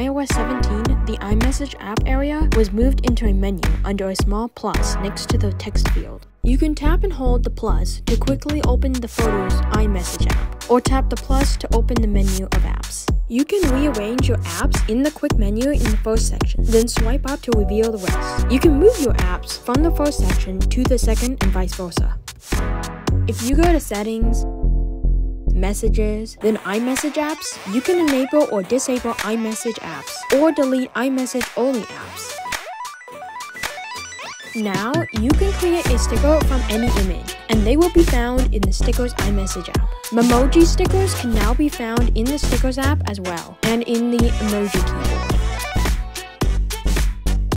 iOS 17, the iMessage app area was moved into a menu under a small plus next to the text field. You can tap and hold the plus to quickly open the Photos iMessage app, or tap the plus to open the menu of apps. You can rearrange your apps in the quick menu in the first section, then swipe up to reveal the rest. You can move your apps from the first section to the second and vice versa. If you go to Settings, Messages, then iMessage apps, you can enable or disable iMessage apps, or delete iMessage only apps. Now, you can create a sticker from any image, and they will be found in the Stickers iMessage app. Memoji stickers can now be found in the Stickers app as well, and in the Emoji keyboard.